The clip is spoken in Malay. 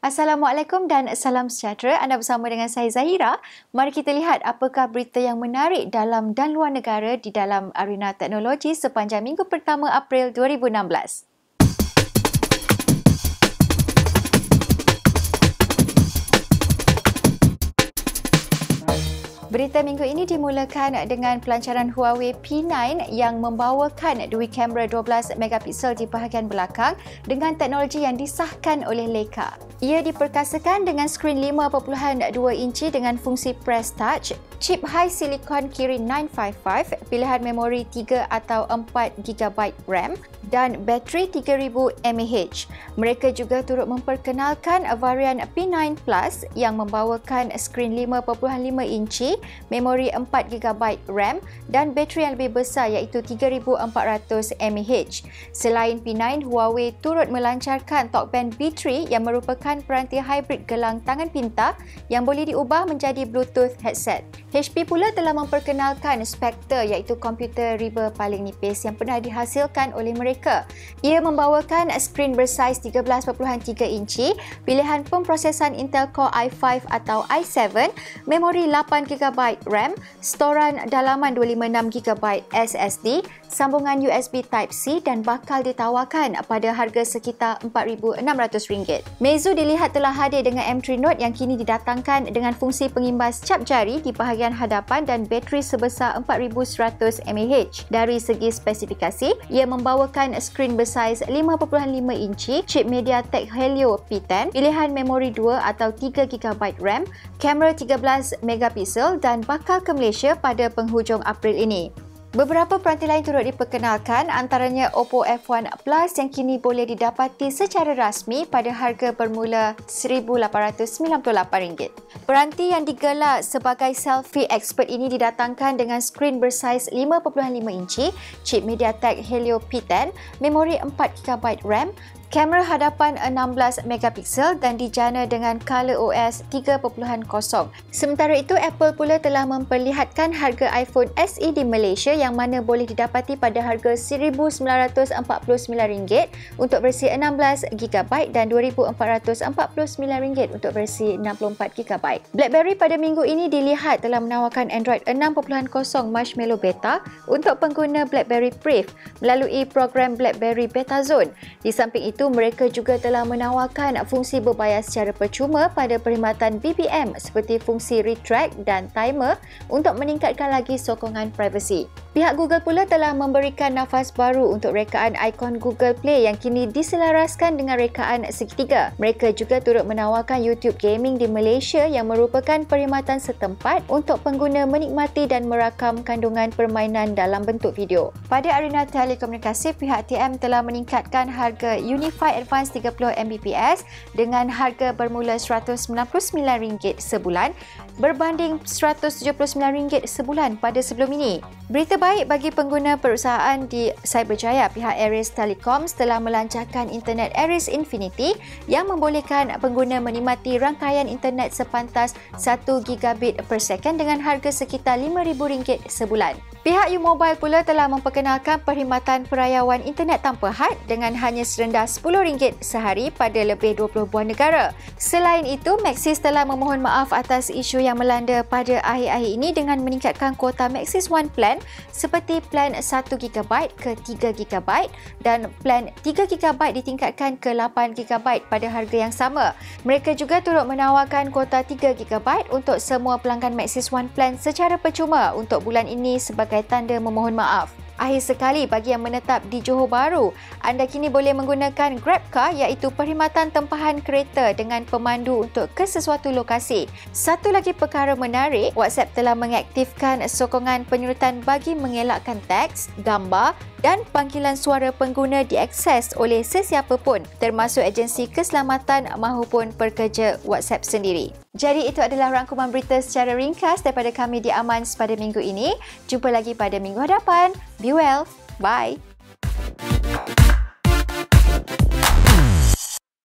Assalamualaikum dan salam sejahtera. Anda bersama dengan saya Zahira. Mari kita lihat apakah berita yang menarik dalam dan luar negara di dalam arena teknologi sepanjang minggu pertama April 2016. Berita minggu ini dimulakan dengan pelancaran Huawei P9 yang membawakan dua kamera 12 megapiksel di bahagian belakang dengan teknologi yang disahkan oleh Leica. Ia diperkasakan dengan skrin 5.2 inci dengan fungsi Press Touch, chip high silicon Kirin 955, pilihan memori 3 atau 4 GB RAM dan bateri 3000 mAh. Mereka juga turut memperkenalkan varian P9 Plus yang membawakan skrin 5.5 inci memori 4GB RAM dan bateri yang lebih besar iaitu 3400 mAh. Selain P9, Huawei turut melancarkan TalkBand B3 yang merupakan peranti hybrid gelang tangan pintar yang boleh diubah menjadi Bluetooth headset. HP pula telah memperkenalkan Spectre iaitu komputer riba paling nipis yang pernah dihasilkan oleh mereka. Ia membawakan skrin bersaiz 13.3 inci, pilihan pemprosesan Intel Core i5 atau i7, memori 8GB GB RAM, storan dalaman 256GB SSD, sambungan USB Type-C dan bakal ditawarkan pada harga sekitar RM4,600. Meizu dilihat telah hadir dengan M3 Note yang kini didatangkan dengan fungsi pengimbas cap jari di bahagian hadapan dan bateri sebesar 4100 mAh. Dari segi spesifikasi, ia membawakan skrin bersaiz 5.5 inci, chip MediaTek Helio P10, pilihan memori 2 atau 3GB RAM, kamera 13 megapiksel dan bakal ke Malaysia pada penghujung April ini. Beberapa peranti lain turut diperkenalkan antaranya Oppo F1 Plus yang kini boleh didapati secara rasmi pada harga bermula RM1,898. Peranti yang digelar sebagai selfie expert ini didatangkan dengan skrin bersaiz 5.5 inci, chip MediaTek Helio P10, memori 4GB RAM, Kamera hadapan 16 megapiksel dan dijana dengan Color OS 3.0. Sementara itu, Apple pula telah memperlihatkan harga iPhone SE di Malaysia yang mana boleh didapati pada harga RM1,949 untuk versi 16GB dan RM2,449 untuk versi 64GB. BlackBerry pada minggu ini dilihat telah menawarkan Android 6.0 Marshmallow Beta untuk pengguna BlackBerry Brave melalui program BlackBerry Beta Zone. Di samping itu, itu, mereka juga telah menawarkan fungsi berbayar secara percuma pada perkhidmatan BBM seperti fungsi retract dan timer untuk meningkatkan lagi sokongan privasi. Pihak Google pula telah memberikan nafas baru untuk rekaan ikon Google Play yang kini diselaraskan dengan rekaan segitiga. Mereka juga turut menawarkan YouTube Gaming di Malaysia yang merupakan perkhidmatan setempat untuk pengguna menikmati dan merakam kandungan permainan dalam bentuk video. Pada arena telekomunikasi, pihak TM telah meningkatkan harga unit Wi-Fi Advance 30 Mbps dengan harga bermula RM199 sebulan berbanding RM179 sebulan pada sebelum ini. Berita baik bagi pengguna perusahaan di Cyberjaya, pihak Aris Telecoms telah melancarkan internet Aris Infinity yang membolehkan pengguna menikmati rangkaian internet sepantas 1 gigabit per second dengan harga sekitar RM5,000 sebulan. Pihak U-Mobile pula telah memperkenalkan perkhidmatan perayawan internet tanpa had dengan hanya serendah RM10 sehari pada lebih 20 buah negara. Selain itu, Maxis telah memohon maaf atas isu yang melanda pada akhir-akhir ini dengan meningkatkan kuota Maxis One Plan seperti plan 1GB ke 3GB dan plan 3GB ditingkatkan ke 8GB pada harga yang sama. Mereka juga turut menawarkan kuota 3GB untuk semua pelanggan Maxis One Plan secara percuma untuk bulan ini sebagai tanda memohon maaf. Akhir sekali bagi yang menetap di Johor Bahru, anda kini boleh menggunakan GrabCar iaitu perkhidmatan tempahan kereta dengan pemandu untuk ke sesuatu lokasi. Satu lagi perkara menarik, WhatsApp telah mengaktifkan sokongan penyurutan bagi mengelakkan teks, gambar dan panggilan suara pengguna diakses oleh sesiapa pun termasuk agensi keselamatan maupun pekerja WhatsApp sendiri. Jadi itu adalah rangkuman berita secara ringkas daripada kami di Amans pada minggu ini. Jumpa lagi pada minggu hadapan. Be well. Bye.